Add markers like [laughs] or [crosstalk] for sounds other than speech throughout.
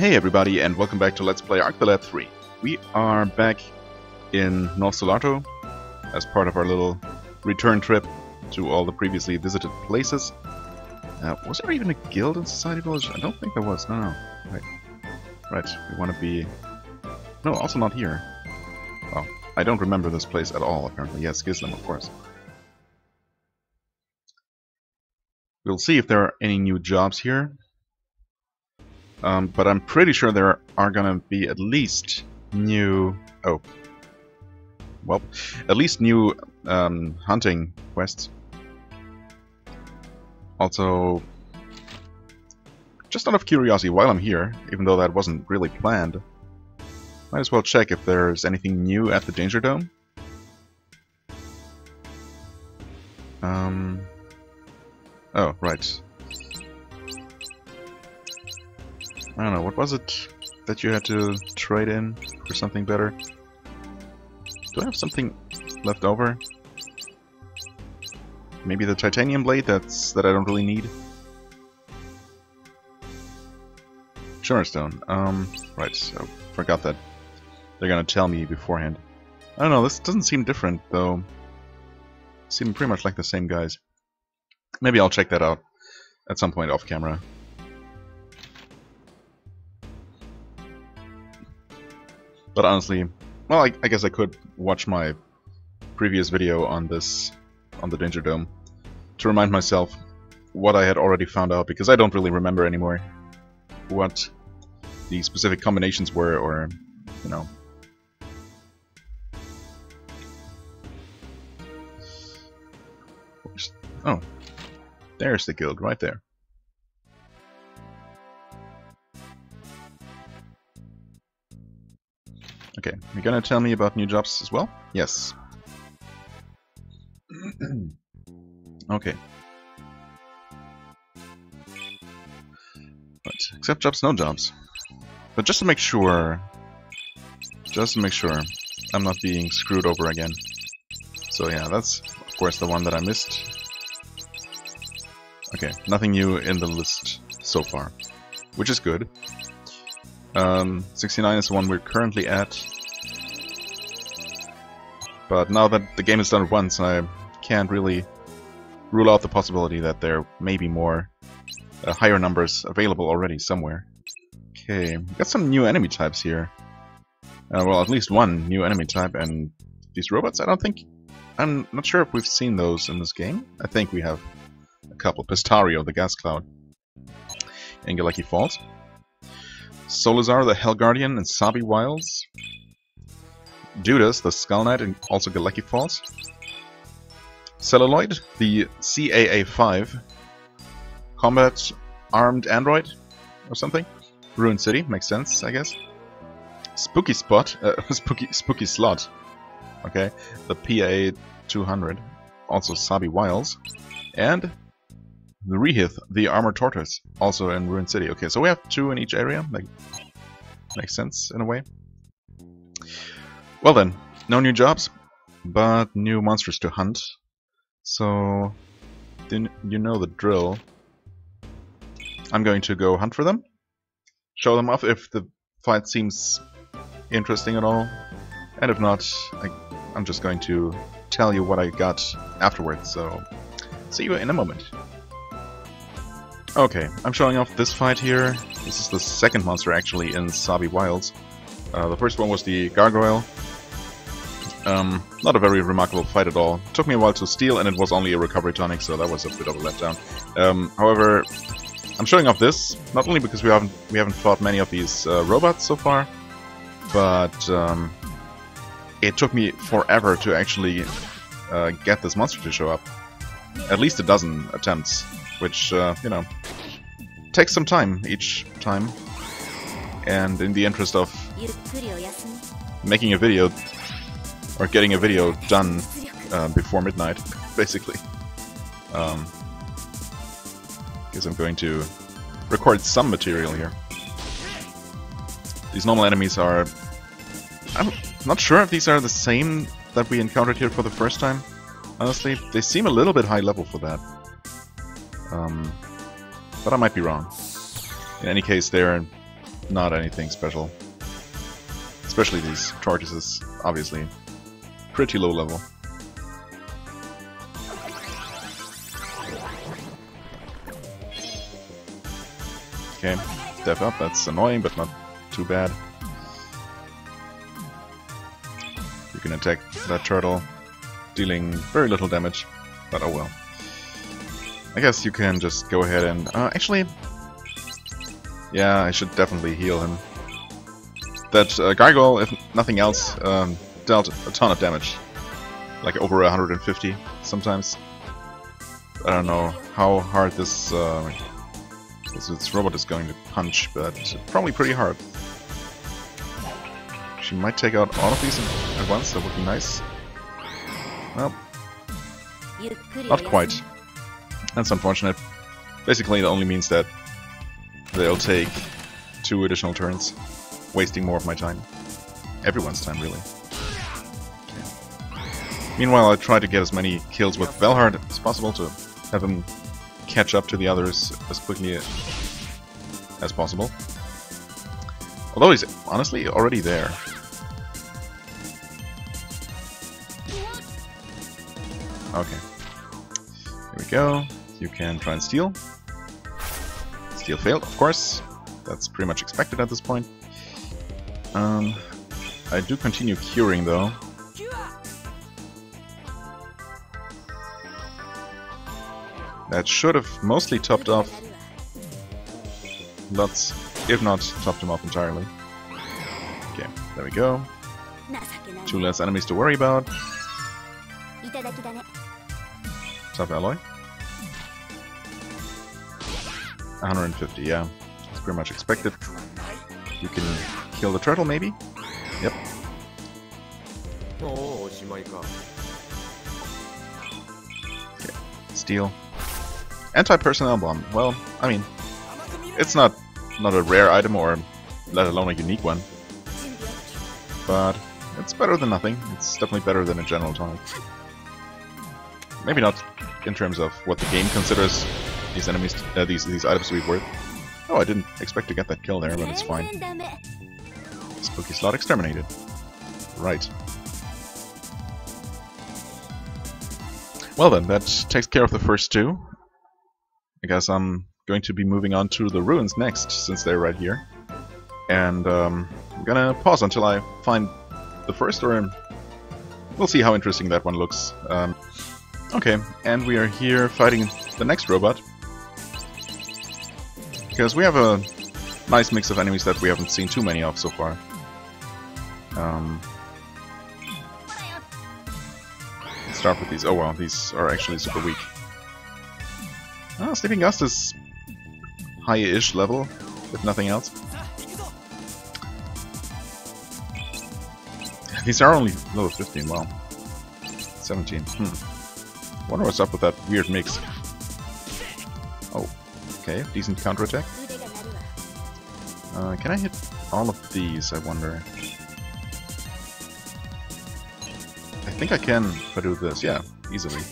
Hey everybody and welcome back to Let's Play Arc the Lad 3. We are back in North Solarto as part of our little return trip to all the previously visited places. Uh, was there even a guild in Society Village? I don't think there was, no, no. Right, right. we want to be... No, also not here. Well, I don't remember this place at all, apparently. Yes, Gislim, of course. We'll see if there are any new jobs here. Um, but I'm pretty sure there are gonna be at least new... Oh. Well, at least new um, hunting quests. Also, just out of curiosity, while I'm here, even though that wasn't really planned, might as well check if there's anything new at the Danger Dome. Um... Oh, right. I don't know, what was it that you had to trade in for something better? Do I have something left over? Maybe the titanium blade that's that I don't really need? Stone. Um, right, so forgot that they're gonna tell me beforehand. I don't know, this doesn't seem different, though. Seem pretty much like the same guys. Maybe I'll check that out at some point off camera. But honestly, well, I, I, guess I could watch my previous video on this, on the Danger Dome, to remind myself what I had already found out, because I don't really remember anymore what the specific combinations were, or, you know. Oh, there's the guild, right there. Okay, you're gonna tell me about new jobs as well? Yes. [clears throat] okay. But accept jobs, no jobs. But just to make sure, just to make sure I'm not being screwed over again. So yeah, that's of course the one that I missed. Okay, nothing new in the list so far, which is good. Um, 69 is the one we're currently at. But now that the game is done once, I can't really rule out the possibility that there may be more uh, higher numbers available already somewhere. Okay, got some new enemy types here. Uh, well, at least one new enemy type, and these robots, I don't think... I'm not sure if we've seen those in this game. I think we have a couple. Pistario, the gas cloud. Engeleki Falls. Solazar the Hell Guardian and Sabi Wilds. Judas the Skull Knight and also Galecki Falls. Celluloid, the CAA-5. Combat Armed Android or something. Ruin City, makes sense, I guess. Spooky Spot, uh, [laughs] Spooky Spooky Slot. Okay, the PA-200, also Sabi Wilds. And the Rehith, the Armored Tortoise, also in Ruined City. Okay, so we have two in each area. Like, makes sense in a way. Well then, no new jobs, but new monsters to hunt. So, you know the drill. I'm going to go hunt for them, show them off if the fight seems interesting at all, and if not, I, I'm just going to tell you what I got afterwards, so see you in a moment. Okay, I'm showing off this fight here. This is the second monster actually in Sabi Wilds. Uh, the first one was the Gargoyle. Um, not a very remarkable fight at all. Took me a while to steal and it was only a recovery tonic, so that was a bit of a letdown. Um, however, I'm showing off this, not only because we haven't we haven't fought many of these uh, robots so far, but um, it took me forever to actually uh, get this monster to show up. At least a dozen attempts which, uh, you know, takes some time each time. And in the interest of making a video, or getting a video done uh, before midnight, basically. Um, because I'm going to record some material here. These normal enemies are... I'm not sure if these are the same that we encountered here for the first time. Honestly, they seem a little bit high level for that. Um, but I might be wrong. In any case, they're not anything special. Especially these tortoises, obviously. Pretty low level. Okay, step up, that's annoying, but not too bad. You can attack that turtle, dealing very little damage, but oh well. I guess you can just go ahead and... Uh, actually... Yeah, I should definitely heal him. That uh, Gargoyle, if nothing else, um, dealt a ton of damage. Like over 150 sometimes. I don't know how hard this, uh, this, this robot is going to punch, but probably pretty hard. She might take out all of these at once, that would be nice. Well, not quite. That's unfortunate. Basically, it only means that they'll take two additional turns, wasting more of my time. Everyone's time, really. Meanwhile, I try to get as many kills with Velhart as possible to have him catch up to the others as quickly as possible. Although he's honestly already there. Okay. Here we go. You can try and steal. Steal failed, of course. That's pretty much expected at this point. Um, I do continue curing though. That should have mostly topped off Lutz, if not topped him off entirely. Okay, there we go. Two less enemies to worry about. Tough alloy. 150, yeah. It's pretty much expected. You can kill the turtle, maybe? Yep. Okay. Steal. Anti-personnel bomb. Well, I mean, it's not not a rare item or let alone a unique one. But it's better than nothing. It's definitely better than a general tonic. Maybe not in terms of what the game considers these enemies, uh, these these items to be worth. Oh, I didn't expect to get that kill there, but it's fine. Spooky slot exterminated. Right. Well then, that takes care of the first two. I guess I'm going to be moving on to the ruins next, since they're right here. And um, I'm gonna pause until I find the first, or we'll see how interesting that one looks. Um, okay, and we are here fighting the next robot. Because we have a nice mix of enemies that we haven't seen too many of so far. Um, start with these. Oh wow, these are actually super weak. Oh, Sleeping Gust is high-ish level, if nothing else. [laughs] These are only level 15, wow. 17, hmm. Wonder what's up with that weird mix. Okay, decent counterattack. Uh, can I hit all of these, I wonder? I think I can if I do this, yeah, easily.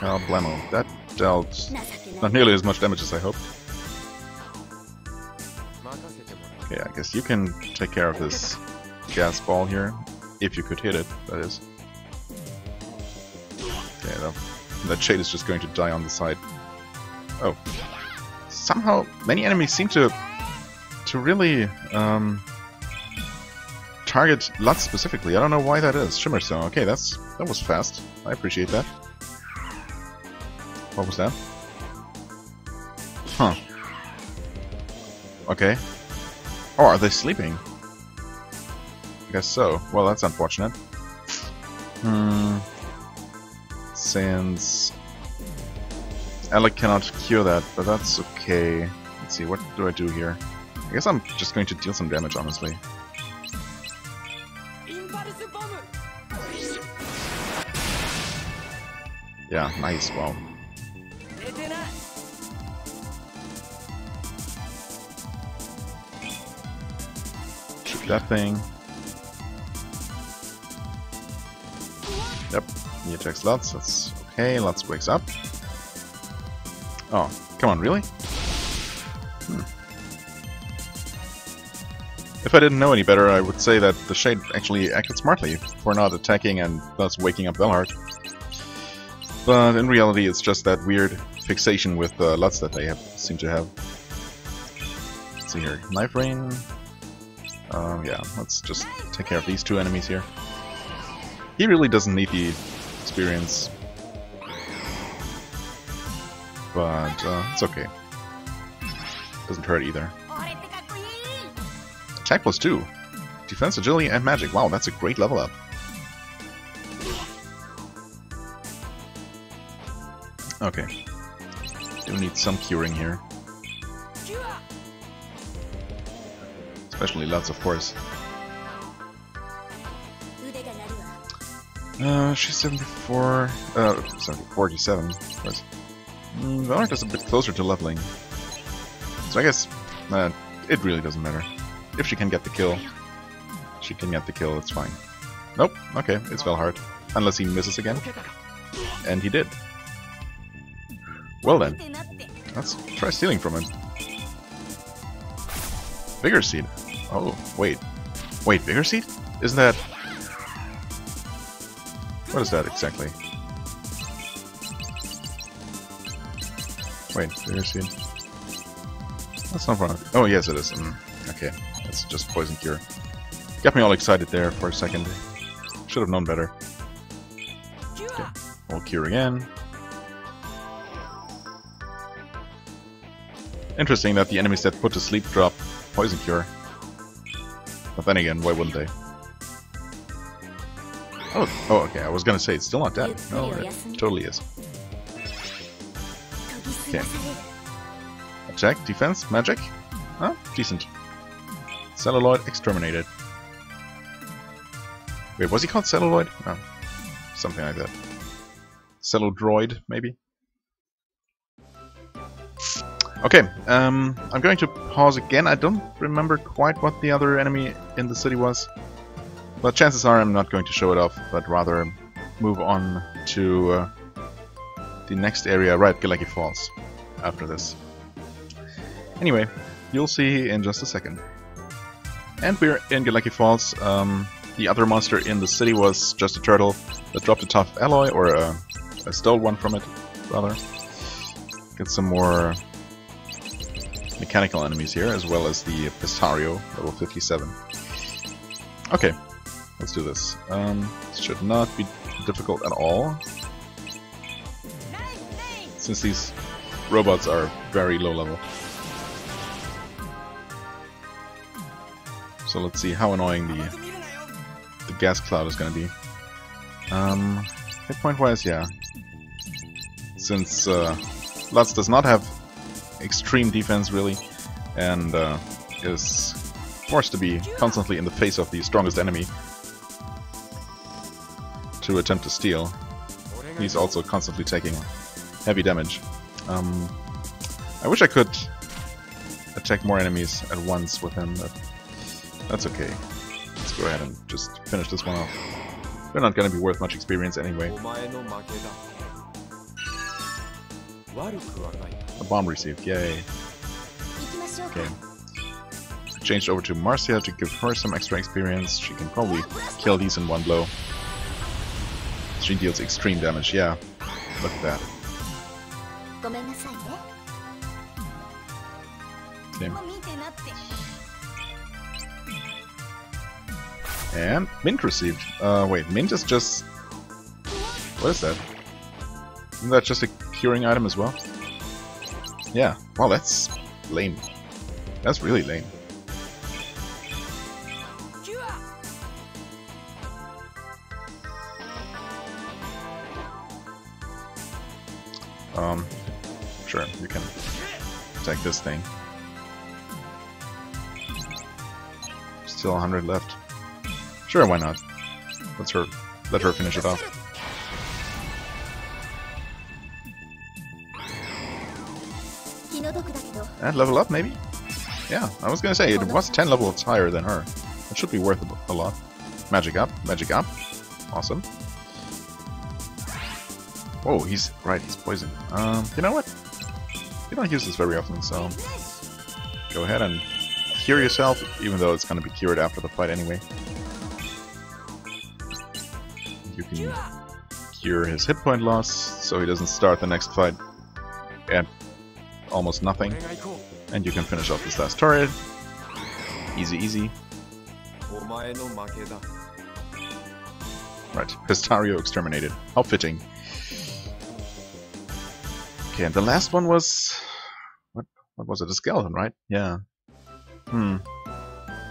Oh, Blammo. That dealt not nearly as much damage as I hoped. Okay, I guess you can take care of this gas ball here. If you could hit it, that is. That shade is just going to die on the side. Oh. Somehow, many enemies seem to to really um, target Lutz specifically. I don't know why that is. Shimmerstone. Okay, that's that was fast. I appreciate that. What was that? Huh. Okay. Oh, are they sleeping? I guess so. Well, that's unfortunate. Hmm. Since... Alec cannot cure that, but that's okay. Let's see, what do I do here? I guess I'm just going to deal some damage, honestly. Yeah, nice, wow. that thing. He attacks Lutz, that's okay, Lutz wakes up. Oh, come on, really? Hmm. If I didn't know any better, I would say that the Shade actually acted smartly for not attacking and thus waking up Velhart. But in reality, it's just that weird fixation with uh, Lutz that they have, seem to have. Let's see here. Knife Rain. Uh, yeah, let's just take care of these two enemies here. He really doesn't need the experience. But uh, it's okay. Doesn't hurt either. Attack plus 2. Defense, agility, and magic. Wow, that's a great level up. Okay. Do need some curing here. Especially Lutz, of course. Uh, she's 74, uh, sorry, 47, of course. Mm, Velhart is a bit closer to leveling. So I guess, uh, it really doesn't matter. If she can get the kill, she can get the kill, it's fine. Nope, okay, it's Velhart. Unless he misses again. And he did. Well then, let's try stealing from him. Vigor Seed. Oh, wait. Wait, Vigor Seed? Isn't that... What is that exactly? Wait, Vigor Seed. That's not wrong. Oh, yes it is. Mm, okay, that's just Poison Cure. Got me all excited there for a second. Should have known better. Okay, we'll cure again. Interesting that the enemies that put to sleep drop Poison Cure. But then again, why wouldn't they? Oh, oh, okay. I was gonna say it's still not dead. No, it totally is. Okay. Attack, defense, magic. Huh? Decent. Celluloid exterminated. Wait, was he called Celluloid? Oh, something like that. Cellodroid, maybe? Okay, um, I'm going to pause again. I don't remember quite what the other enemy in the city was. But chances are I'm not going to show it off, but rather move on to uh, the next area, right, Galeki Falls, after this. Anyway, you'll see in just a second. And we're in Galeki Falls. Um, the other monster in the city was just a turtle that dropped a tough alloy, or a, a stole one from it, rather. Get some more mechanical enemies here, as well as the Pistario, level 57. Okay, let's do this. Um, should not be difficult at all, since these robots are very low level. So let's see how annoying the the gas cloud is going to be. Um, hit point wise, yeah. Since uh, Lutz does not have extreme defense really, and uh, is forced to be constantly in the face of the strongest enemy to attempt to steal. He's also constantly taking heavy damage. Um, I wish I could attack more enemies at once with him, but that's okay. Let's go ahead and just finish this one off. They're not going to be worth much experience anyway. A bomb received, yay. Okay. Changed over to Marcia to give her some extra experience. She can probably kill these in one blow. She deals extreme damage, yeah. Look at that. And Mint received. Uh, wait, Mint is just... What is that? Isn't that just a curing item as well? Yeah. Wow, that's lame. That's really lame. Um, sure, you can take this thing. Still 100 left. Sure, why not? Let's her let her finish it off. And level up, maybe? Yeah, I was gonna say, it was 10 levels higher than her. It should be worth a lot. Magic up, magic up. Awesome. Oh, he's right, he's poisoned. Um, you know what? You don't use this very often, so go ahead and cure yourself, even though it's going to be cured after the fight anyway. You can cure his hit point loss, so he doesn't start the next fight at almost nothing. And you can finish off this last turret. Easy, easy. Right, Pistario exterminated. How fitting. Okay, and the last one was... What, what was it? A skeleton, right? Yeah. Hmm.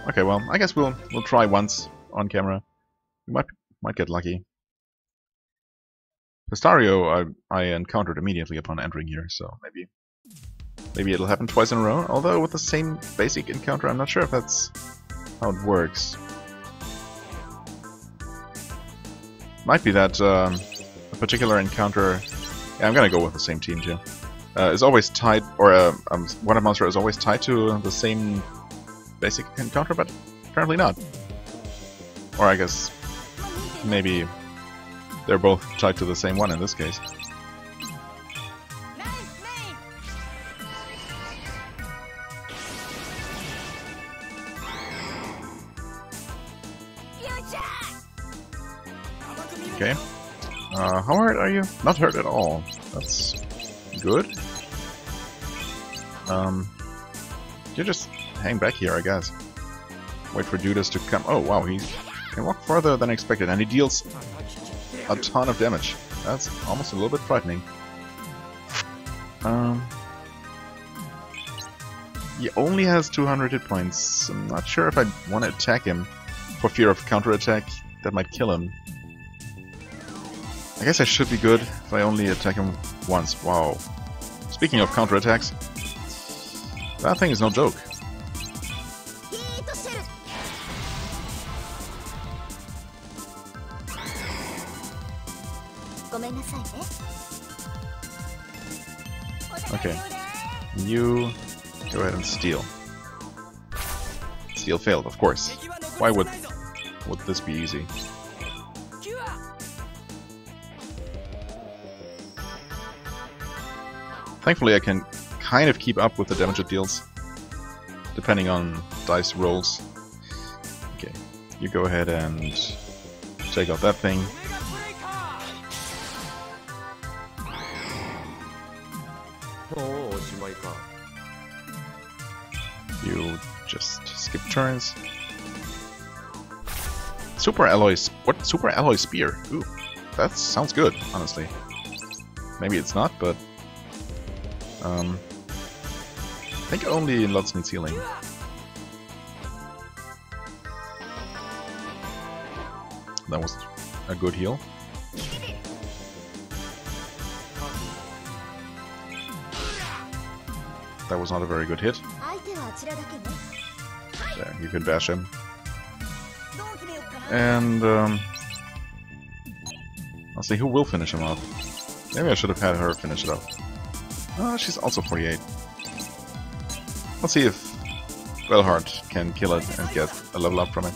Okay, well, I guess we'll we'll try once on camera. We might might get lucky. Pistario I, I encountered immediately upon entering here, so maybe maybe it'll happen twice in a row. Although with the same basic encounter, I'm not sure if that's how it works. Might be that um, a particular encounter... Yeah, I'm gonna go with the same team too. Uh, is always tied, or uh, um, one monster is always tied to the same basic encounter, but apparently not. Or I guess maybe they're both tied to the same one in this case. Okay. Uh, how hurt are you? Not hurt at all. That's good. Um, you just hang back here, I guess. Wait for Judas to come. Oh, wow, he can walk farther than expected, and he deals a ton of damage. That's almost a little bit frightening. Um, he only has 200 hit points. I'm not sure if I want to attack him for fear of counterattack that might kill him. I guess I should be good if I only attack him once. Wow. Speaking of counterattacks, that thing is no joke. Okay. You go ahead and steal. Steal failed, of course. Why would would this be easy? Thankfully I can kind of keep up with the damage it deals, depending on dice rolls. Okay, you go ahead and take out that thing. You just skip turns. Super alloys. What? Super alloy spear? Ooh, that sounds good, honestly. Maybe it's not, but um, I think only in Lutz healing. That was a good heal. That was not a very good hit. There, you can bash him. And, um... I'll see who will finish him off. Maybe I should have had her finish it off. Oh, she's also 48. Let's see if Velhart can kill it and get a level up from it.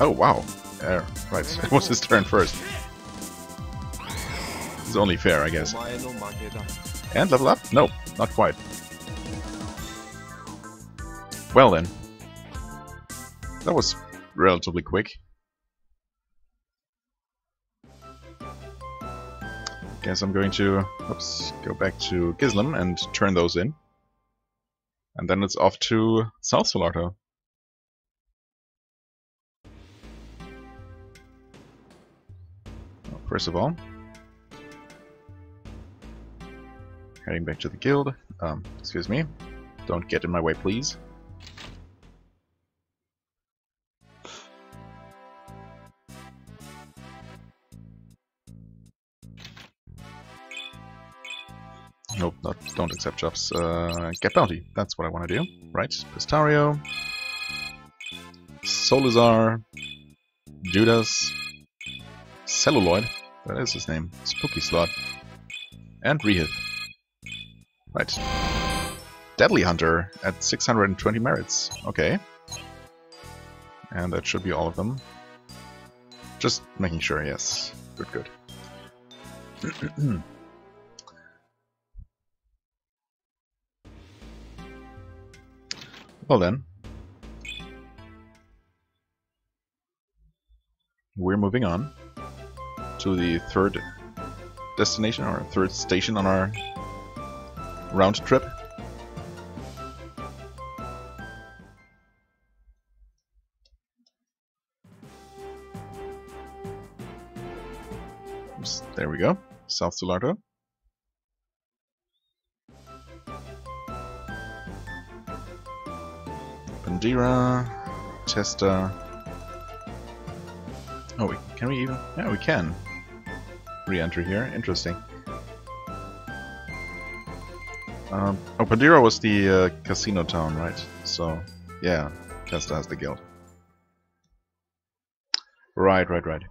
Oh, wow. Yeah, right, [laughs] it was his turn first. It's only fair, I guess. And level up? No, not quite. Well then. That was relatively quick. Guess I'm going to oops, go back to Gislim and turn those in. And then it's off to South Solarto. First of all, heading back to the guild. Um, excuse me. Don't get in my way, please. Accept jobs. Uh, get bounty. That's what I want to do. Right. Pistario. Solazar. Judas. Celluloid. That is his name. Spooky Slot. And Rehith. Right. Deadly Hunter at 620 merits. Okay. And that should be all of them. Just making sure, yes. Good, good. [clears throat] Well then. We're moving on to the third destination, or third station on our round trip. There we go, South Solarto. Bandira, Testa. Oh, we, can we even? Yeah, we can. Re-enter here. Interesting. Um, oh, Pandira was the uh, casino town, right? So, yeah, Testa has the guild. Right, right, right.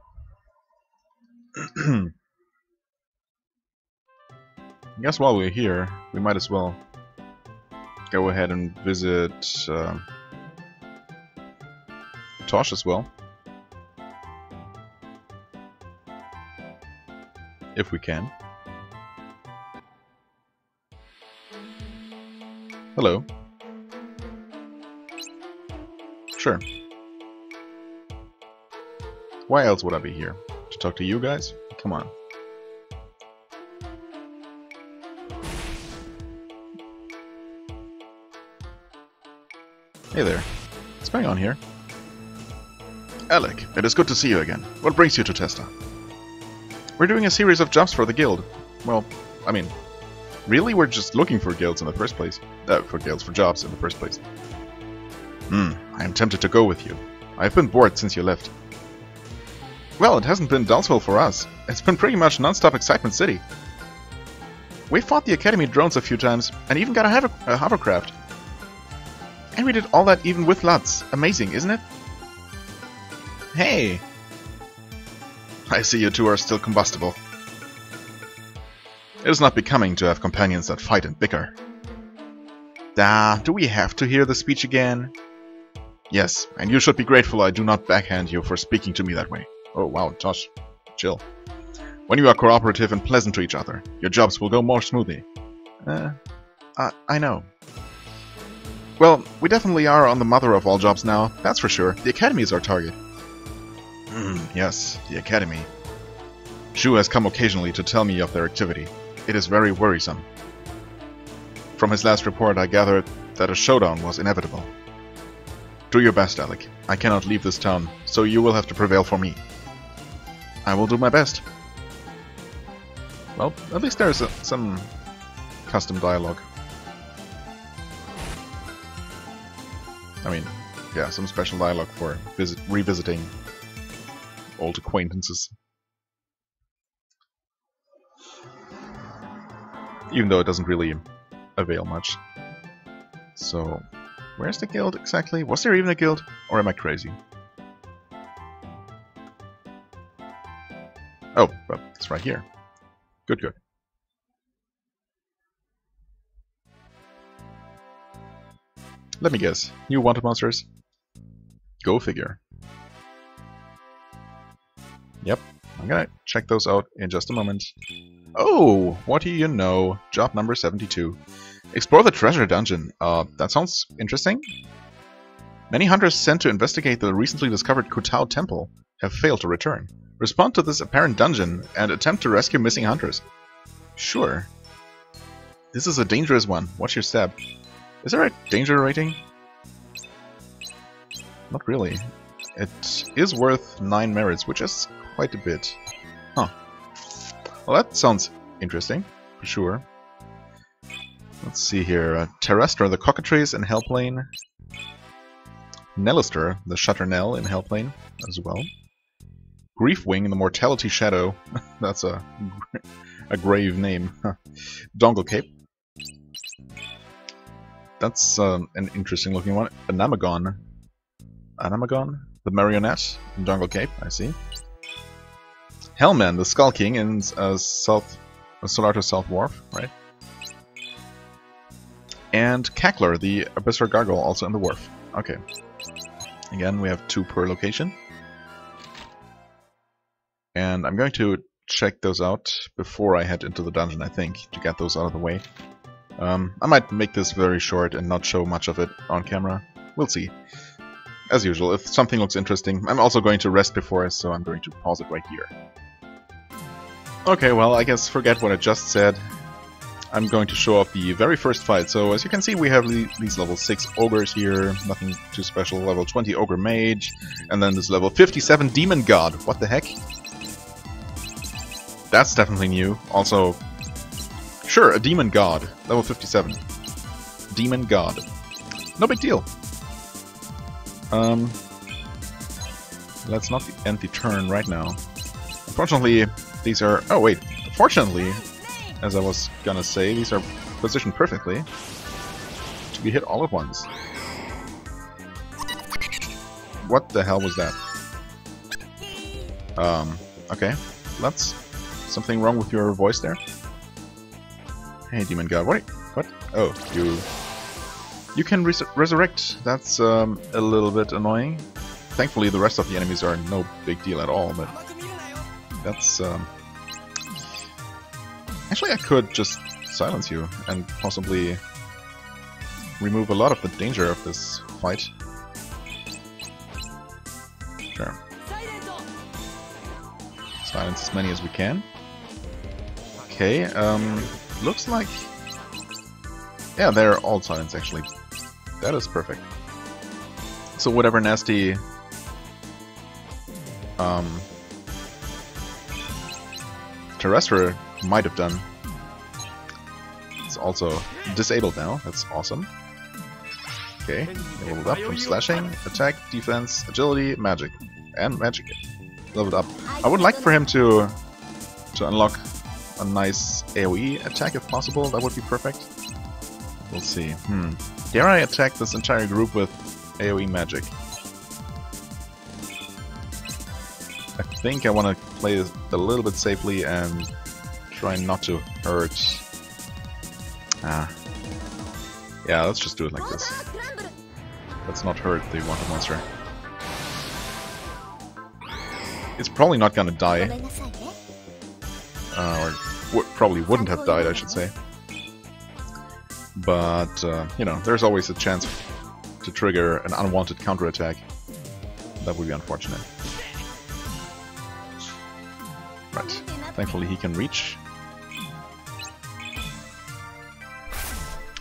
[clears throat] I guess while we're here, we might as well go ahead and visit uh, Tosh as well. If we can. Hello. Sure. Why else would I be here? To talk to you guys? Come on. Hey there. What's going on here? Alec, it is good to see you again. What brings you to Testa? We're doing a series of jobs for the guild. Well, I mean, really we're just looking for guilds in the first place. Uh, for guilds, for jobs in the first place. Hmm, I am tempted to go with you. I've been bored since you left. Well, it hasn't been dull for us. It's been pretty much non-stop excitement city. We fought the Academy drones a few times, and even got a, hover a hovercraft. And we did all that even with Lutz. Amazing, isn't it? Hey! I see you two are still combustible. It is not becoming to have companions that fight and bicker. Ah, do we have to hear the speech again? Yes, and you should be grateful I do not backhand you for speaking to me that way. Oh wow, Tosh, chill. When you are cooperative and pleasant to each other, your jobs will go more smoothly. Uh, I, I know. Well, we definitely are on the mother of all jobs now, that's for sure. The Academy is our target. Yes, the Academy. Shu has come occasionally to tell me of their activity. It is very worrisome. From his last report I gathered that a showdown was inevitable. Do your best, Alec. I cannot leave this town, so you will have to prevail for me. I will do my best. Well, at least there's a, some custom dialogue. I mean, yeah, some special dialogue for visit revisiting old acquaintances. Even though it doesn't really avail much. So, where's the guild exactly? Was there even a guild? Or am I crazy? Oh, well, it's right here. Good, good. Let me guess. New wanted monsters? Go figure. Yep, I'm gonna check those out in just a moment. Oh, what do you know? Job number 72. Explore the treasure dungeon. Uh, that sounds interesting. Many hunters sent to investigate the recently discovered Kutao Temple have failed to return. Respond to this apparent dungeon and attempt to rescue missing hunters. Sure. This is a dangerous one. Watch your step. Is there a danger rating? Not really. It is worth 9 merits, which is quite a bit. Huh. Well, that sounds interesting, for sure. Let's see here. Uh, Terrestra, the Cockatrice in Hellplane. Nellister, the Shutternell in Hellplane, as well. Griefwing in the Mortality Shadow. [laughs] That's a, a grave name. [laughs] Dongle Cape. That's um, an interesting looking one. Anamagon. Anamagon? The Marionette in Dongle Cape, I see. Hellman, the Skull King in uh, South uh, South Wharf, right? And Cackler, the Abyssal Gargoyle, also in the Wharf. Okay. Again, we have two per location. And I'm going to check those out before I head into the dungeon, I think, to get those out of the way. Um, I might make this very short and not show much of it on camera. We'll see. As usual, if something looks interesting, I'm also going to rest before, so I'm going to pause it right here. Okay, well, I guess forget what I just said. I'm going to show off the very first fight. So as you can see, we have these level 6 ogres here, nothing too special. Level 20 ogre mage, and then this level 57 demon god. What the heck? That's definitely new. Also, sure, a demon god, level 57. Demon god. No big deal. Um, let's not end the turn right now. Unfortunately, these are... Oh, wait. Fortunately, as I was gonna say, these are positioned perfectly to be hit all at once. What the hell was that? Um, okay. Let's... Something wrong with your voice there? Hey, Demon God, what? What? Oh, you... You can res resurrect. That's um, a little bit annoying. Thankfully, the rest of the enemies are no big deal at all, but... That's, um, Actually, I could just silence you and possibly remove a lot of the danger of this fight. Sure. Silence as many as we can. Okay, um, looks like... Yeah, they're all silenced actually. That is perfect. So whatever nasty um, Terrestrial might have done. It's also disabled now. That's awesome. Okay, leveled up from slashing, attack, defense, agility, magic, and magic. Leveled up. I would like for him to to unlock a nice AoE attack if possible. That would be perfect. We'll see. Hmm. Dare I attack this entire group with AoE magic? I think I want to play a little bit safely and try not to hurt. Ah. Yeah, let's just do it like this. Let's not hurt the Wanted Monster. It's probably not gonna die. Uh, or probably wouldn't have died, I should say. But, uh, you know, there's always a chance to trigger an unwanted counterattack. That would be unfortunate. Right. Thankfully he can reach.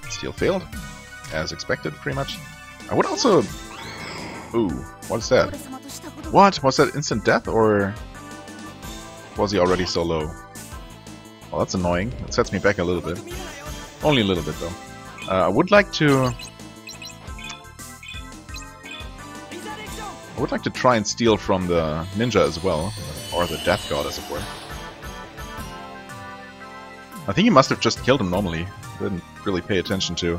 Steal failed, as expected, pretty much. I would also... Ooh, what's that? What? Was that instant death, or was he already so low? Well, that's annoying. It sets me back a little bit. Only a little bit, though. Uh, I would like to... I would like to try and steal from the ninja as well, or the death god, as it were. I think he must have just killed him normally didn't really pay attention to.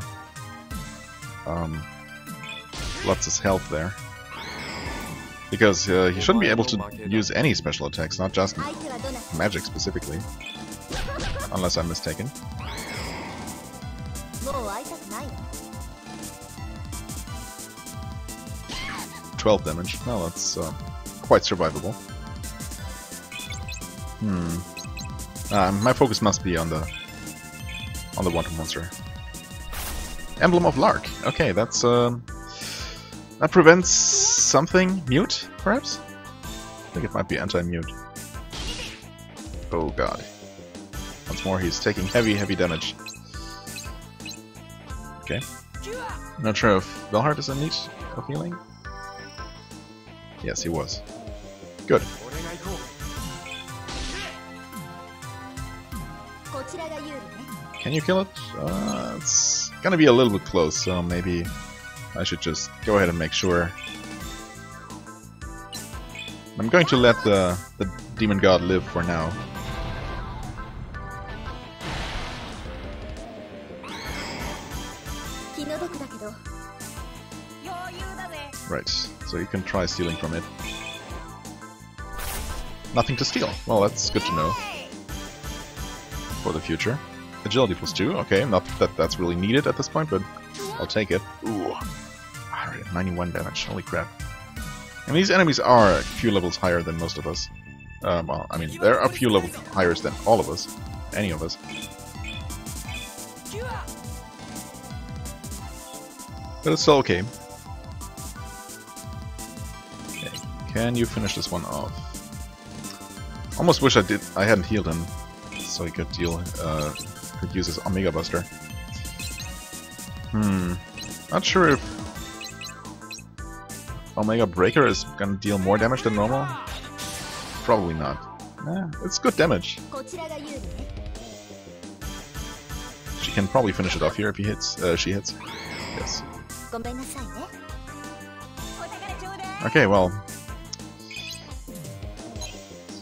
Um, lots of health there. Because uh, he shouldn't be able to use any special attacks, not just magic specifically. Unless I'm mistaken. Twelve damage. Well, that's uh, quite survivable. Hmm. Uh, my focus must be on the on the Wanted Monster. Emblem of Lark. Okay, that's uh, that prevents something. Mute, perhaps? I think it might be anti-mute. Oh god. Once more, he's taking heavy, heavy damage. Okay. Not sure if Velhart is in need of healing. Yes, he was. Good. Can you kill it? Uh, it's gonna be a little bit close, so maybe I should just go ahead and make sure. I'm going to let the, the demon god live for now. Right, so you can try stealing from it. Nothing to steal. Well, that's good to know. For the future. Agility plus 2, okay, not that that's really needed at this point, but I'll take it. Ooh, 91 damage, holy crap. And these enemies are a few levels higher than most of us. Um, well, I mean, there are a few levels higher than all of us. Any of us. But it's still okay. Can you finish this one off? Almost wish I did. I hadn't healed him, so he could deal. Uh, could use his Omega Buster. Hmm. Not sure if Omega Breaker is gonna deal more damage than normal. Probably not. Eh, it's good damage. She can probably finish it off here if he hits. Uh, she hits. Yes. Okay, well.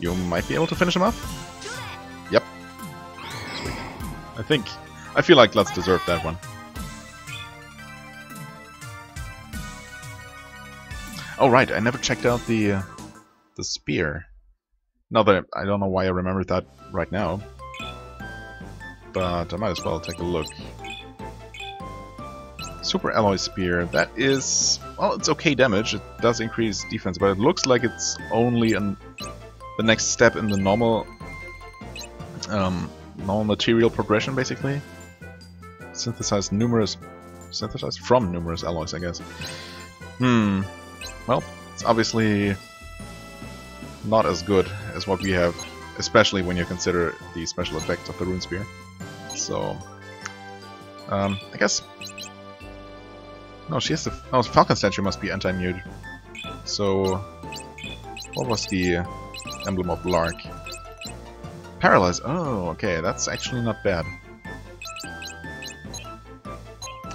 You might be able to finish him off? Yep. Sweet. I think... I feel like let's deserve that one. Oh right, I never checked out the uh, the spear. Now that I don't know why I remembered that right now, but I might as well take a look. Super Alloy Spear, that is... Well, it's okay damage, it does increase defense, but it looks like it's only an, the next step in the normal... Um, normal material progression, basically. Synthesize numerous... Synthesized from numerous alloys, I guess. Hmm. Well, it's obviously not as good as what we have, especially when you consider the special effects of the Rune Spear. So, um, I guess no, she has the... Oh, Falcon Statue must be anti-nude. So... What was the emblem of Lark? Paralyze. Oh, okay, that's actually not bad.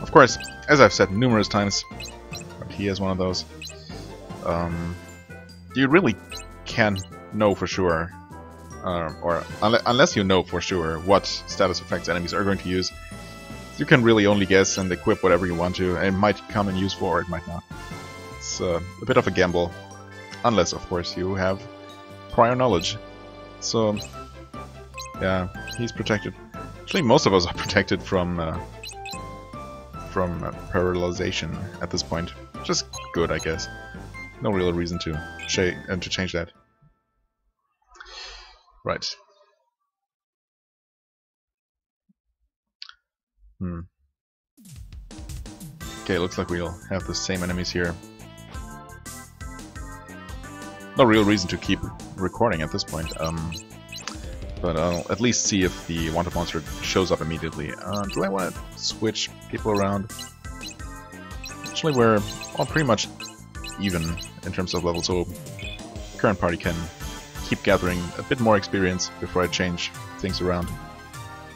Of course, as I've said numerous times, he has one of those. Um, you really can't know for sure, uh, or unless you know for sure what status effects enemies are going to use, you can really only guess and equip whatever you want to. It might come in useful or it might not. It's uh, a bit of a gamble. Unless, of course, you have prior knowledge. So, yeah, he's protected. Actually, most of us are [laughs] protected from uh, from uh, at this point. Just good, I guess. No real reason to, uh, to change that. Right. Hmm. Okay, looks like we'll have the same enemies here. No real reason to keep recording at this point. Um, but I'll at least see if the wanted monster shows up immediately. Uh, do I want to switch people around? Actually, we're all pretty much even in terms of level, so current party can keep gathering a bit more experience before I change things around.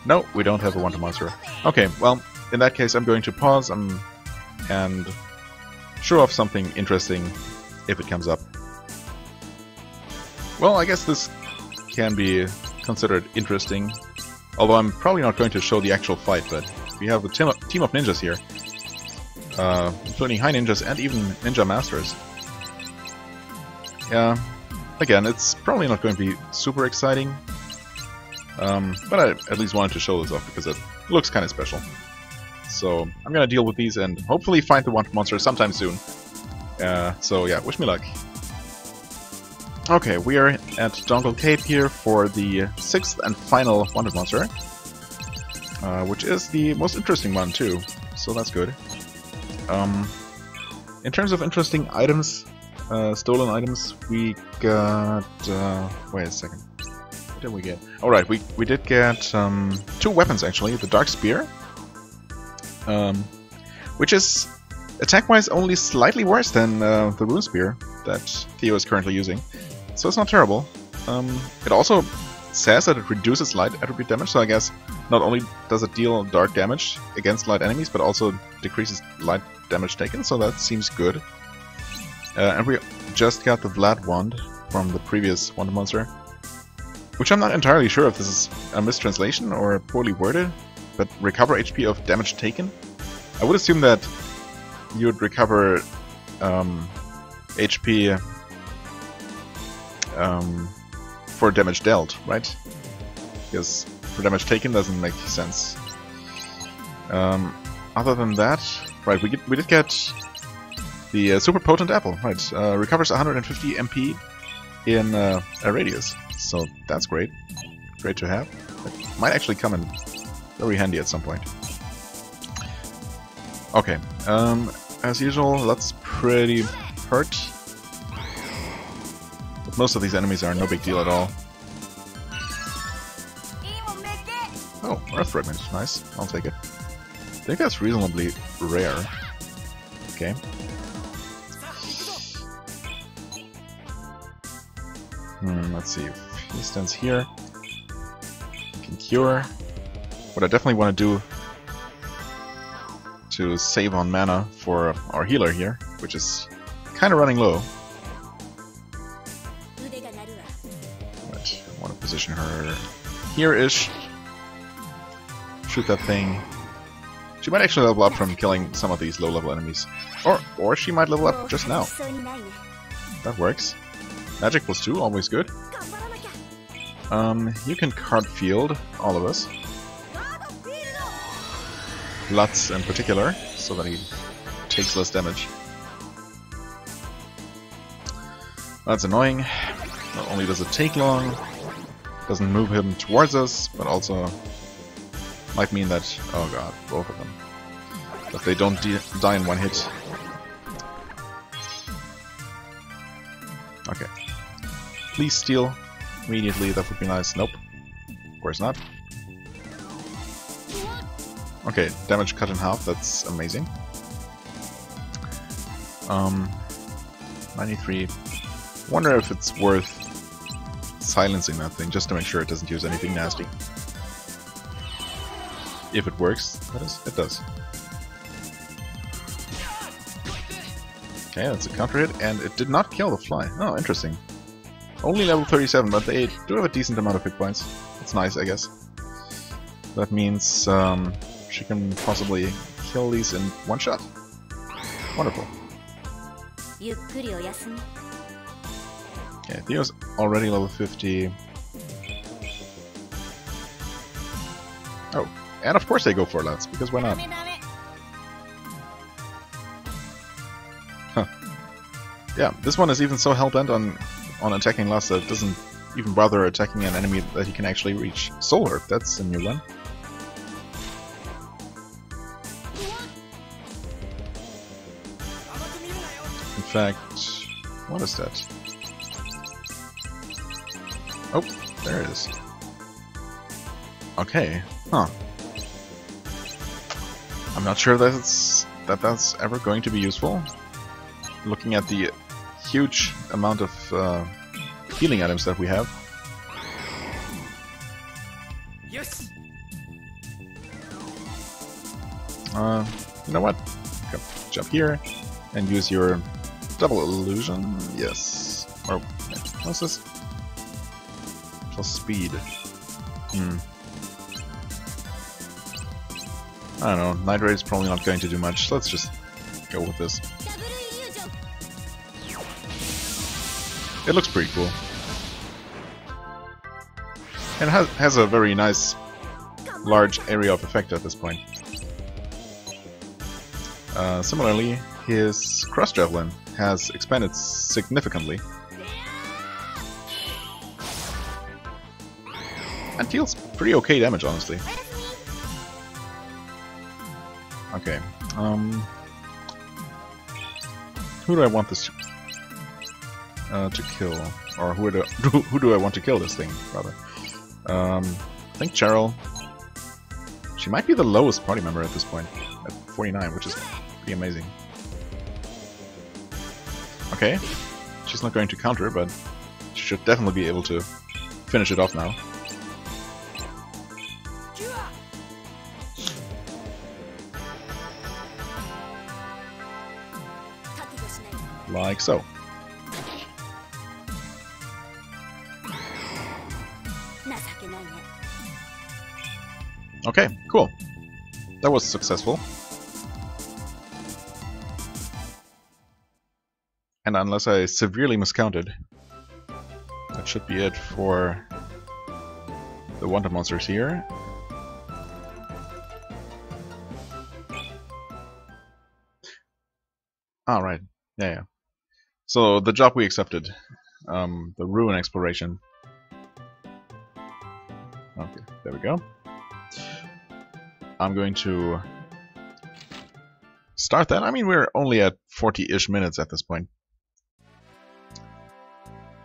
No, we don't have a wanted monster. Okay, well, in that case I'm going to pause um, and show off something interesting if it comes up. Well, I guess this can be considered interesting, although I'm probably not going to show the actual fight, but we have a team of, team of ninjas here, uh, including high ninjas and even ninja masters. Yeah, again, it's probably not going to be super exciting, um, but I at least wanted to show this off because it looks kind of special. So I'm gonna deal with these and hopefully find the wanted monster sometime soon. Uh, so yeah, wish me luck. Okay, we are at Dongle Cape here for the sixth and final wanted monster. Uh, which is the most interesting one too, so that's good. Um, in terms of interesting items, uh, stolen items, we got... Uh, wait a second What did we get? Alright, we, we did get um, two weapons actually. The Dark Spear, um, which is attack-wise only slightly worse than uh, the Rune Spear that Theo is currently using. So it's not terrible. Um, it also says that it reduces light attribute damage, so I guess not only does it deal dark damage against light enemies, but also decreases light damage taken, so that seems good. Uh, and we just got the Vlad wand from the previous Wanted Monster. Which I'm not entirely sure if this is a mistranslation or poorly worded, but recover HP of damage taken? I would assume that you'd recover um, HP um, for damage dealt, right? Because for damage taken doesn't make sense. Um, other than that, right, we, get, we did get the uh, super potent apple, right? Uh, recovers 150 MP in uh, a radius. So that's great. Great to have. It might actually come in very handy at some point. Okay, um, as usual, that's pretty hurt. Most of these enemies are no big deal at all. Oh, Earth Fragment, nice. I'll take it. I think that's reasonably rare. Okay. Hmm, let's see. If he stands here, can cure. What I definitely want to do to save on mana for our healer here, which is kind of running low. I want to position her here-ish. Shoot that thing. She might actually level up from killing some of these low-level enemies. Or, or she might level up just now. That works. Magic plus 2, always good. Um, you can card field, all of us. Lutz in particular, so that he takes less damage. That's annoying. Not only does it take long, doesn't move him towards us, but also might mean that, oh god, both of them, that they don't die in one hit. Okay. Please steal immediately, that would be nice. Nope. Of course not. Okay, damage cut in half, that's amazing. Um, 93. Wonder if it's worth silencing that thing, just to make sure it doesn't use anything nasty. If it works, that is, it does. Okay, that's a counter hit, and it did not kill the fly. Oh, interesting. Only level 37, but they do have a decent amount of hit points. That's nice, I guess. That means um, she can possibly kill these in one shot. Wonderful. Okay, Theo's already level 50. Oh, and of course they go for Lutz, because why not? Huh. Yeah, this one is even so hell-bent on, on attacking Lutz that it doesn't even bother attacking an enemy that he can actually reach. Soul Herb, that's a new one. In fact, what is that? Oh, there it is. Okay, huh. I'm not sure that's that that's ever going to be useful. Looking at the huge amount of uh, healing items that we have. Yes. Uh, you know what? Jump here and use your double illusion. Yes. Or what's this? Speed. Hmm. I don't know, Night is probably not going to do much. Let's just go with this. It looks pretty cool. And has, has a very nice large area of effect at this point. Uh, similarly, his Cross Javelin has expanded significantly. And deals pretty okay damage, honestly. Okay. Um, who do I want this to, uh, to kill? Or who do, [laughs] who do I want to kill this thing, rather? Um, I think Cheryl. She might be the lowest party member at this point, at 49, which is pretty amazing. Okay. She's not going to counter, but she should definitely be able to finish it off now. Like so. Okay, cool. That was successful. And unless I severely miscounted, that should be it for the Wanted monsters here. Alright, yeah, yeah. So the job we accepted, um, the ruin exploration. Okay, there we go. I'm going to start that. I mean, we're only at 40-ish minutes at this point.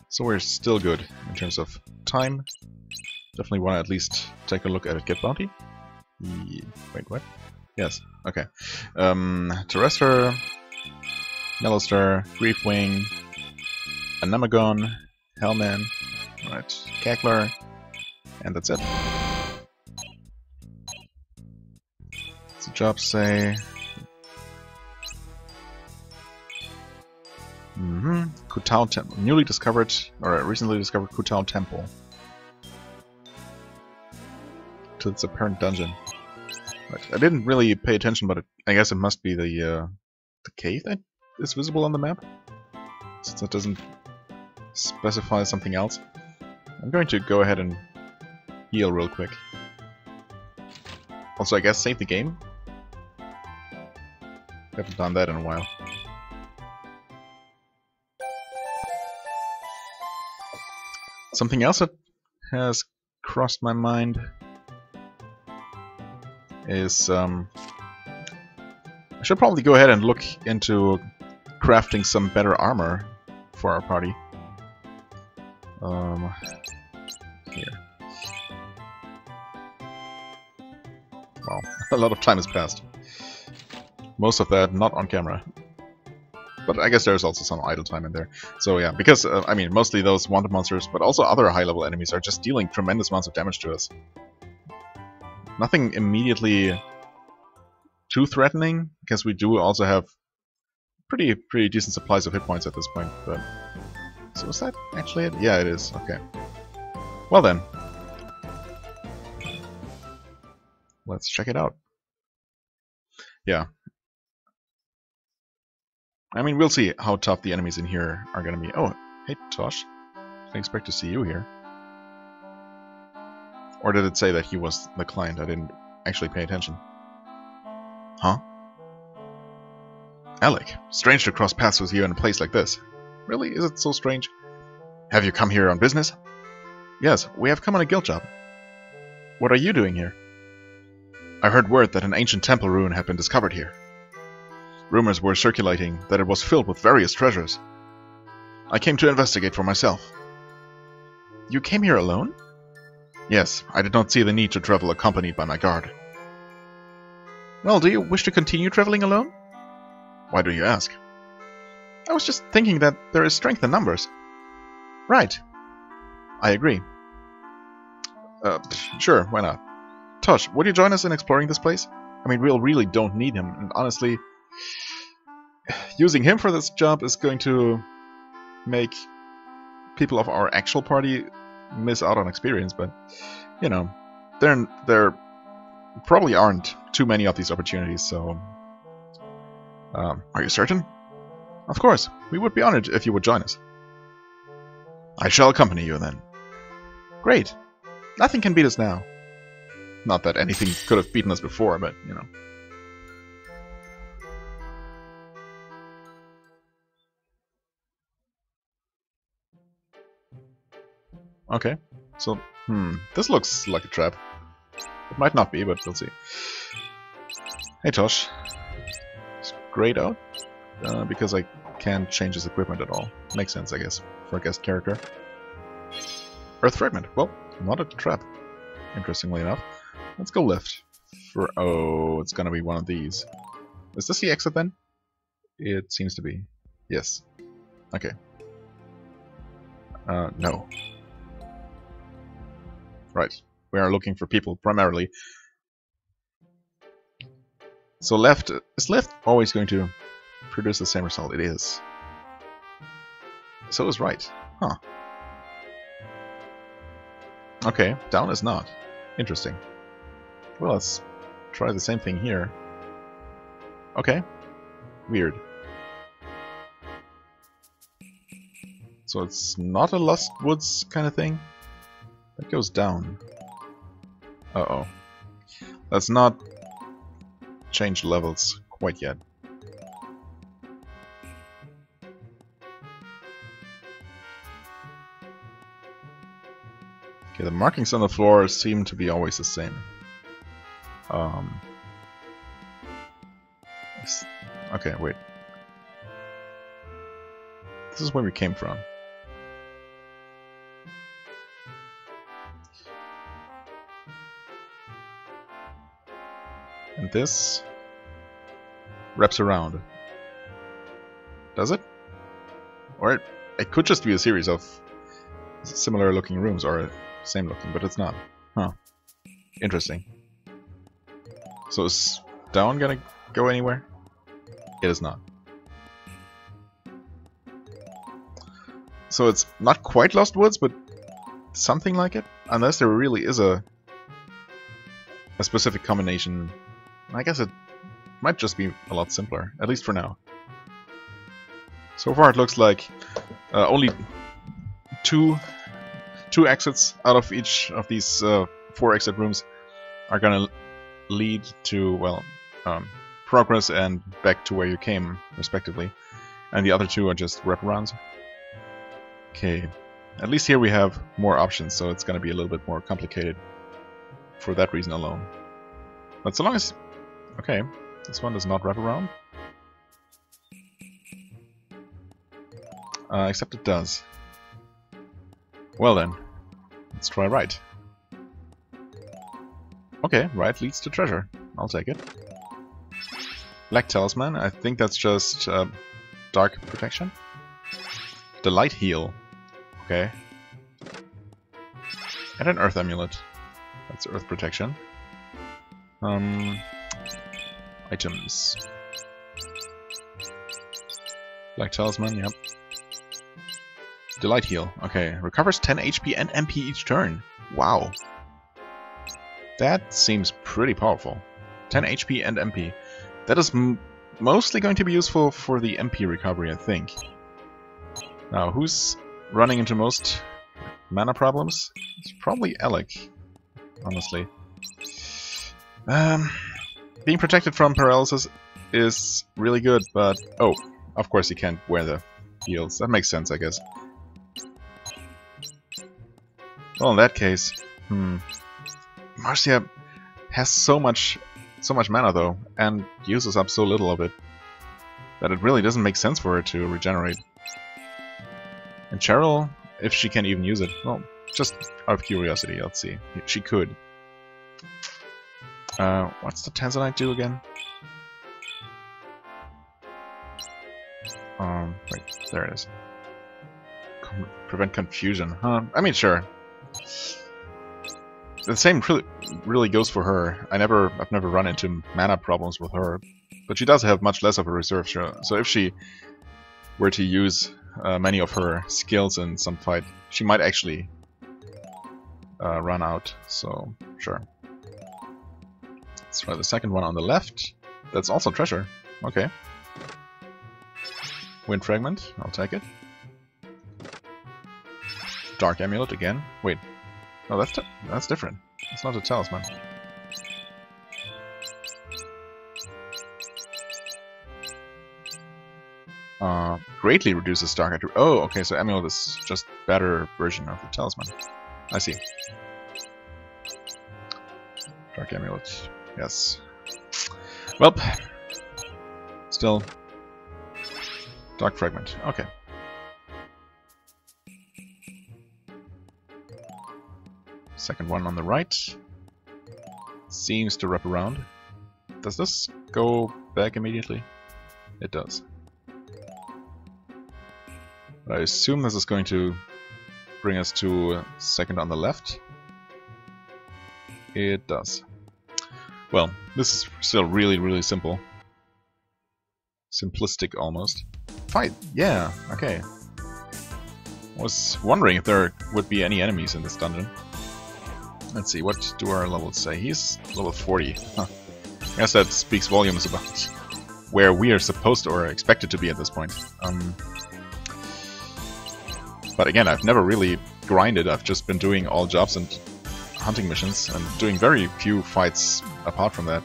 So we're still good in terms of time. Definitely want to at least take a look at a Get Bounty. Yeah. Wait, what? Yes, okay. Um, Terrestre, Melloster, Griefwing, Anemogon, Hellman, right, Cackler, and that's it. What's the job say? Mm-hmm. Kutao Temple. Newly discovered, or recently discovered Kutao Temple. To its apparent dungeon. Right. I didn't really pay attention, but it, I guess it must be the uh, the cave that is visible on the map. Since it doesn't specify something else. I'm going to go ahead and heal real quick. Also, I guess save the game. Haven't done that in a while. Something else that has crossed my mind is um, I should probably go ahead and look into crafting some better armor for our party. Um, here. Wow, [laughs] a lot of time has passed. Most of that not on camera. But I guess there's also some idle time in there. So yeah, because, uh, I mean, mostly those wanted monsters, but also other high-level enemies are just dealing tremendous amounts of damage to us. Nothing immediately too threatening, because we do also have pretty pretty decent supplies of hit points at this point, but... So is that actually it? Yeah, it is. Okay. Well then. Let's check it out. Yeah, I mean, we'll see how tough the enemies in here are going to be. Oh, hey, Tosh. Didn't expect to see you here. Or did it say that he was the client? I didn't actually pay attention. Huh? Alec, strange to cross paths with you in a place like this. Really? Is it so strange? Have you come here on business? Yes, we have come on a guild job. What are you doing here? I heard word that an ancient temple ruin had been discovered here. Rumors were circulating that it was filled with various treasures. I came to investigate for myself. You came here alone? Yes, I did not see the need to travel accompanied by my guard. Well, do you wish to continue traveling alone? Why do you ask? I was just thinking that there is strength in numbers. Right. I agree. Uh, sure, why not? Tosh, would you join us in exploring this place? I mean, we really don't need him, and honestly, using him for this job is going to make people of our actual party miss out on experience, but you know, there there probably aren't too many of these opportunities. So, um, are you certain? Of course, we would be honored if you would join us. I shall accompany you then. Great. Nothing can beat us now. Not that anything could have beaten us before, but you know. Okay. So, hmm. This looks like a trap. It might not be, but we'll see. Hey Tosh. Grayed out. Uh, because I can't change his equipment at all. Makes sense, I guess, for a guest character. Earth Fragment. Well, not a trap. Interestingly enough. Let's go left. For Oh, it's gonna be one of these. Is this the exit then? It seems to be. Yes. Okay. Uh, no. Right. We are looking for people primarily. So left, is left always going to produce the same result? It is. So is right. Huh. Okay, down is not. Interesting. Well, let's try the same thing here. Okay. Weird. So it's not a Lost Woods kind of thing? That goes down. Uh-oh. Let's not change levels quite yet. Okay, the markings on the floor seem to be always the same. Um, Okay, wait. This is where we came from. And this wraps around. Does it? Or it, it could just be a series of similar looking rooms, or same looking, but it's not. Huh. Interesting. So is down gonna go anywhere? It is not. So it's not quite Lost Woods, but something like it? Unless there really is a a specific combination. I guess it might just be a lot simpler, at least for now. So far it looks like uh, only two two exits out of each of these uh, four exit rooms are gonna lead to, well, um, progress and back to where you came, respectively. And the other two are just wraparounds. Okay, at least here we have more options, so it's gonna be a little bit more complicated for that reason alone. But so long as... Okay, this one does not wrap around. Uh, except it does. Well then, let's try right. Okay, right leads to treasure. I'll take it. Black Talisman, I think that's just uh, Dark Protection. The light Heal. Okay. And an Earth Amulet. That's Earth Protection. Um, items. Black Talisman, yep. Delight Heal. Okay, recovers 10 HP and MP each turn. Wow. That seems pretty powerful. 10 HP and MP. That is mostly going to be useful for the MP recovery, I think. Now, who's running into most mana problems? It's probably Alec, honestly. Um, being protected from paralysis is really good, but... Oh, of course you can't wear the heals. That makes sense, I guess. Well, in that case, hmm. Marcia has so much, so much mana though, and uses up so little of it that it really doesn't make sense for her to regenerate. And Cheryl, if she can even use it, well, just out of curiosity, let's see. She could. Uh, what's the Tanzanite do again? Um, wait, there it is. Prevent confusion, huh? I mean, sure. The same really, really goes for her. I never, I've never run into mana problems with her, but she does have much less of a reserve. So if she were to use uh, many of her skills in some fight, she might actually uh, run out. So sure. Let's try the second one on the left. That's also treasure. Okay. Wind Fragment, I'll take it. Dark Amulet again. Wait. No, that's that's different. It's not a talisman. Uh, greatly reduces dark Oh, okay, so Amulet is just better version of the talisman. I see. Dark Amulet. Yes. Well, still Dark Fragment. Okay. Second one on the right. Seems to wrap around. Does this go back immediately? It does. But I assume this is going to bring us to uh, second on the left. It does. Well, this is still really, really simple. Simplistic almost. Fight! Yeah, okay. I was wondering if there would be any enemies in this dungeon. Let's see, what do our levels say? He's level 40. Huh. I guess that speaks volumes about where we are supposed or expected to be at this point. Um, but again, I've never really grinded. I've just been doing all jobs and hunting missions and doing very few fights apart from that.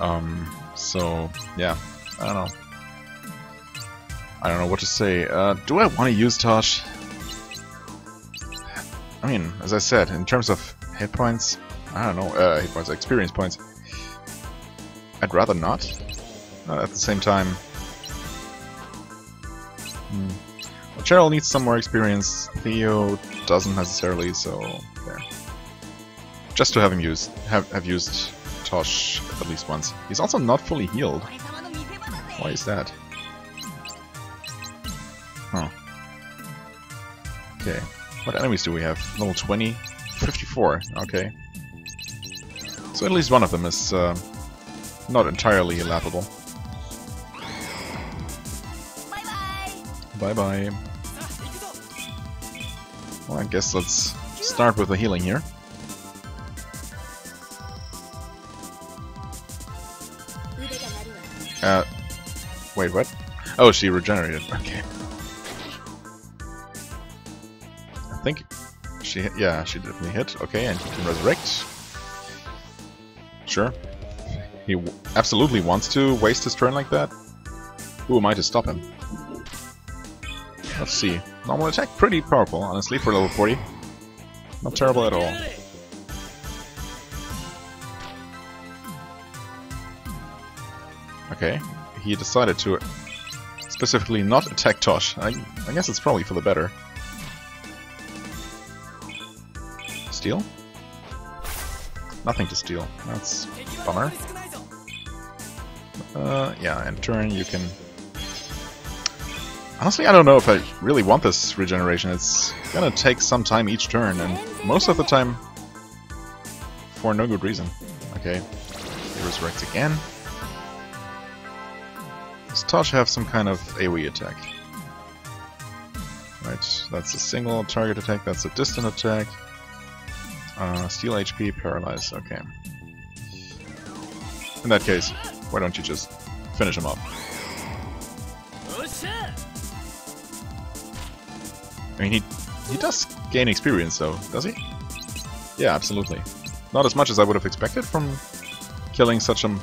Um, so, yeah, I don't know. I don't know what to say. Uh, do I want to use Tosh? I mean, as I said, in terms of hit points, I don't know, uh, hit points, experience points, I'd rather not. uh, at the same time. Hmm. Well, Cheryl needs some more experience. Theo doesn't necessarily, so there. Just to have him used, have have used Tosh at least once. He's also not fully healed. Why is that? Huh. Okay. What enemies do we have? Level 20? 54. Okay. So at least one of them is uh, not entirely laughable. Bye-bye. Well, I guess let's start with the healing here. Uh, wait, what? Oh, she regenerated. Okay. I think she hit, yeah, she definitely hit. Okay, and he can resurrect. Sure. He absolutely wants to waste his turn like that. Who am I to stop him? Let's see. Normal attack, pretty powerful, honestly, for level 40. Not terrible at all. Okay, he decided to specifically not attack Tosh. I, I guess it's probably for the better. Steal? Nothing to steal. That's bummer. Uh, yeah, in turn you can... Honestly, I don't know if I really want this regeneration. It's gonna take some time each turn, and most of the time for no good reason. Okay, he resurrects again. Does Tosh have some kind of AoE attack? Right, that's a single target attack, that's a distant attack. Uh, steal HP, paralyze, okay. In that case, why don't you just finish him off? I mean, he he does gain experience, though, does he? Yeah, absolutely. Not as much as I would have expected from killing such an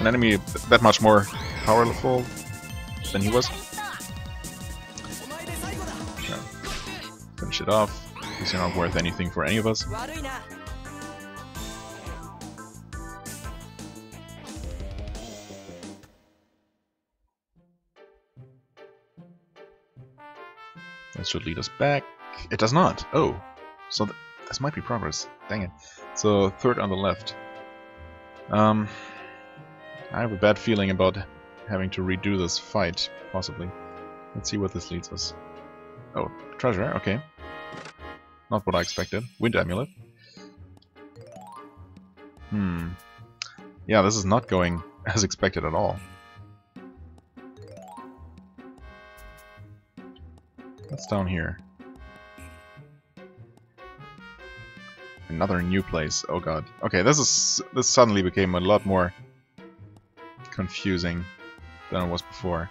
enemy that much more powerful than he was. Yeah. Finish it off. He's not worth anything for any of us. That should lead us back. It does not. Oh, so th this might be progress. Dang it. So third on the left. Um, I have a bad feeling about having to redo this fight, possibly. Let's see what this leads us. Oh, treasure, okay. Not what I expected. Wind Amulet. Hmm. Yeah, this is not going [laughs] as expected at all. What's down here? Another new place. Oh god. Okay, this is this suddenly became a lot more confusing than it was before.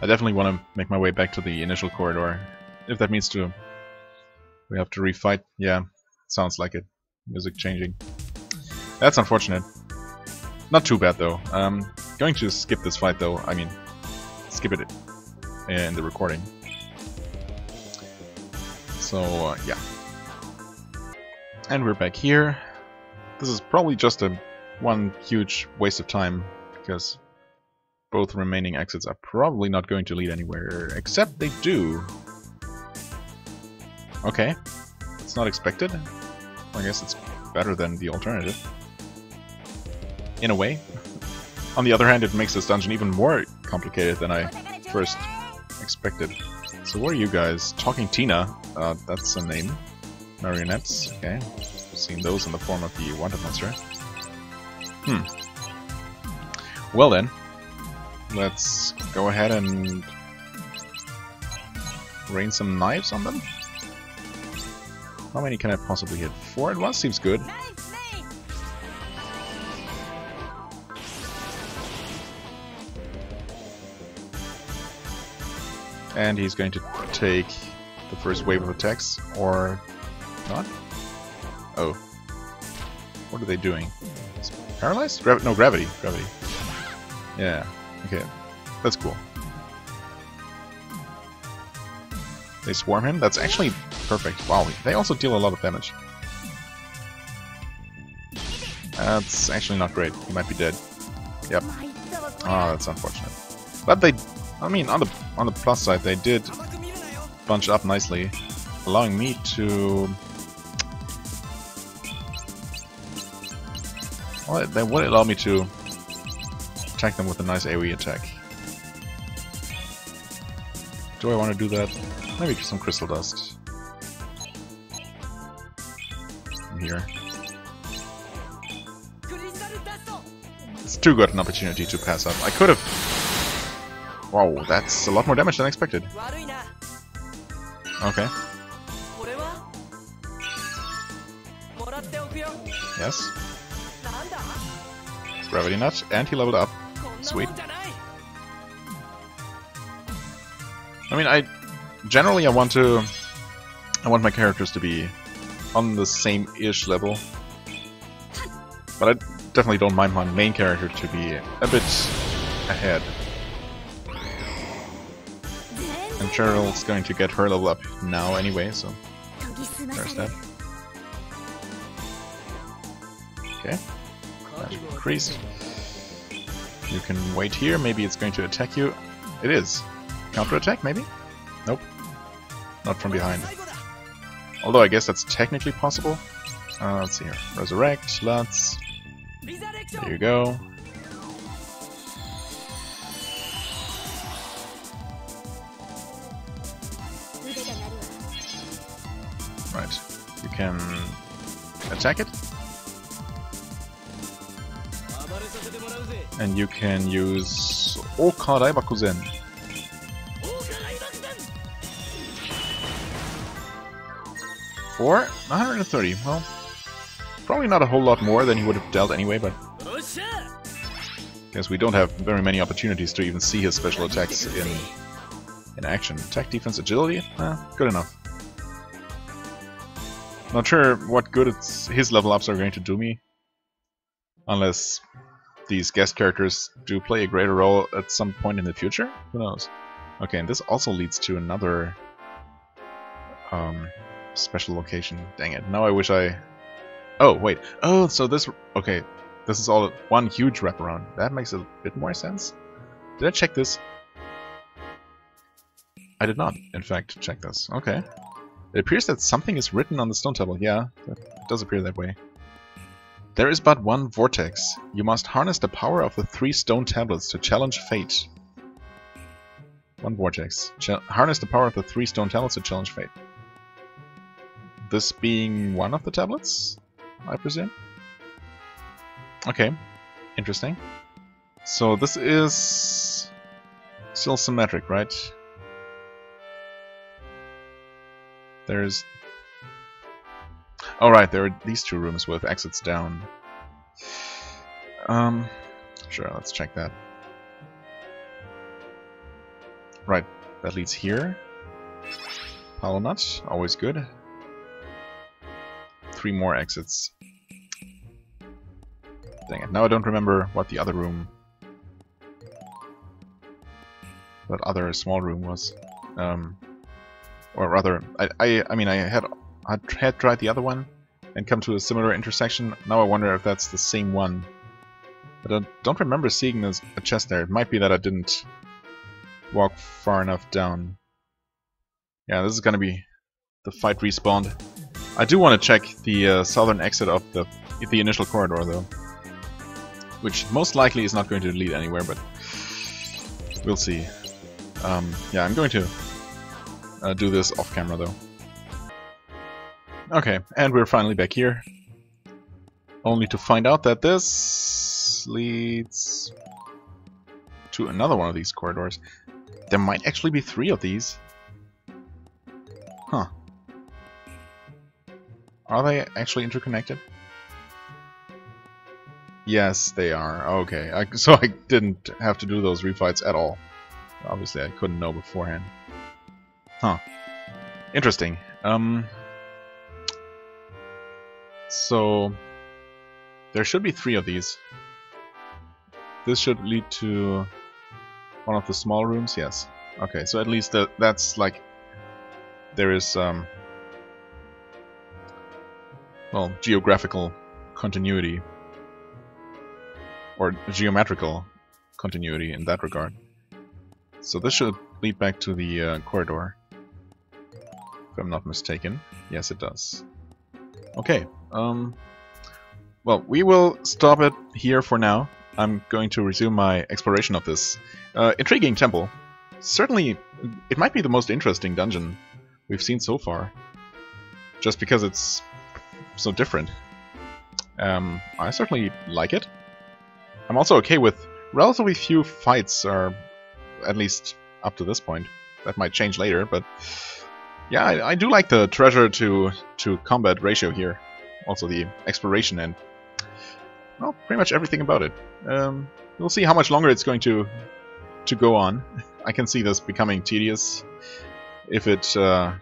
I definitely want to make my way back to the initial corridor. If that means to we have to refight. Yeah, sounds like it. Music changing. That's unfortunate. Not too bad though. Um, going to skip this fight though. I mean, skip it in the recording. So uh, yeah. And we're back here. This is probably just a one huge waste of time because both remaining exits are probably not going to lead anywhere, except they do. Okay. It's not expected. I guess it's better than the alternative. In a way. On the other hand, it makes this dungeon even more complicated than I first expected. So what are you guys? Talking Tina, uh, that's a name. Marionettes, okay. Seen those in the form of the Wanted Monster. Hmm. Well then, let's go ahead and rain some knives on them. How many can I possibly hit? Four at once seems good. And he's going to take the first wave of attacks, or not? Oh. What are they doing? Paralyzed? Gra no, gravity. Gravity. Yeah. Okay. That's cool. They swarm him? That's actually perfect. Wow, they also deal a lot of damage. That's actually not great. He might be dead. Yep. Ah, that's unfortunate. But they, I mean, on the on the plus side, they did bunch up nicely, allowing me to. Well, they would allow me to attack them with a nice AoE attack. Do I want to do that? Maybe some crystal dust. Here. It's too good an opportunity to pass up. I could have... Wow, that's a lot more damage than expected. Okay. Yes. Gravity Nut, and he leveled up. Sweet. I mean, I generally I want to I want my characters to be on the same-ish level, but I definitely don't mind my main character to be a bit ahead. Cheryl's going to get her level up now anyway, so there's that. Okay, that increased. You can wait here, maybe it's going to attack you. It is. Counter attack, maybe? Nope. Not from behind. Although I guess that's technically possible. Uh, let's see here. Resurrect, let's. There you go. Can attack it. And you can use Oka Raibakuzen. For 130. Well, probably not a whole lot more than he would have dealt anyway, but... Guess we don't have very many opportunities to even see his special attacks in in action. Attack, defense, agility? Eh, good enough. Not sure what good it's, his level ups are going to do me. Unless these guest characters do play a greater role at some point in the future? Who knows? Okay, and this also leads to another um, special location. Dang it. Now I wish I... Oh, wait. Oh, so this... Okay, this is all one huge wraparound. That makes a bit more sense. Did I check this? I did not, in fact, check this. Okay. It appears that something is written on the stone table. Yeah, it does appear that way. There is but one vortex. You must harness the power of the three stone tablets to challenge fate. One vortex. Ch harness the power of the three stone tablets to challenge fate. This being one of the tablets, I presume? Okay, interesting. So this is still symmetric, right? There's... Oh right, there are these two rooms with exits down. Um, sure, let's check that. Right, that leads here. Hollow Nut, always good. Three more exits. Dang it, now I don't remember what the other room... That other small room was. Um, or rather, I, I, I mean, I had, I had tried the other one and come to a similar intersection. Now I wonder if that's the same one. But I don't remember seeing a chest there. It might be that I didn't walk far enough down. Yeah, this is gonna be the fight respawned. I do want to check the uh, southern exit of the the initial corridor though, which most likely is not going to lead anywhere, but we'll see. Um, yeah, I'm going to uh, do this off camera though. Okay, and we're finally back here. Only to find out that this leads to another one of these corridors. There might actually be three of these. Huh. Are they actually interconnected? Yes, they are. Okay, I, [laughs] so I didn't have to do those refights at all. Obviously, I couldn't know beforehand. Huh. Interesting. Um. So there should be three of these. This should lead to one of the small rooms. Yes. Okay. So at least that that's like there is um. Well, geographical continuity or geometrical continuity in that regard. So this should lead back to the uh, corridor. If I'm not mistaken. Yes, it does. Okay. Um, well, we will stop it here for now. I'm going to resume my exploration of this uh, intriguing temple. Certainly, it might be the most interesting dungeon we've seen so far. Just because it's so different. Um, I certainly like it. I'm also okay with relatively few fights, or at least up to this point. That might change later, but yeah, I, I do like the treasure to to combat ratio here. Also the exploration and well, pretty much everything about it. Um, we'll see how much longer it's going to to go on. [laughs] I can see this becoming tedious if it uh,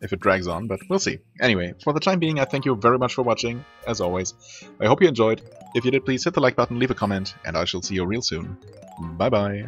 if it drags on, but we'll see. Anyway, for the time being, I thank you very much for watching, as always. I hope you enjoyed. If you did, please hit the like button, leave a comment, and I shall see you real soon. Bye bye.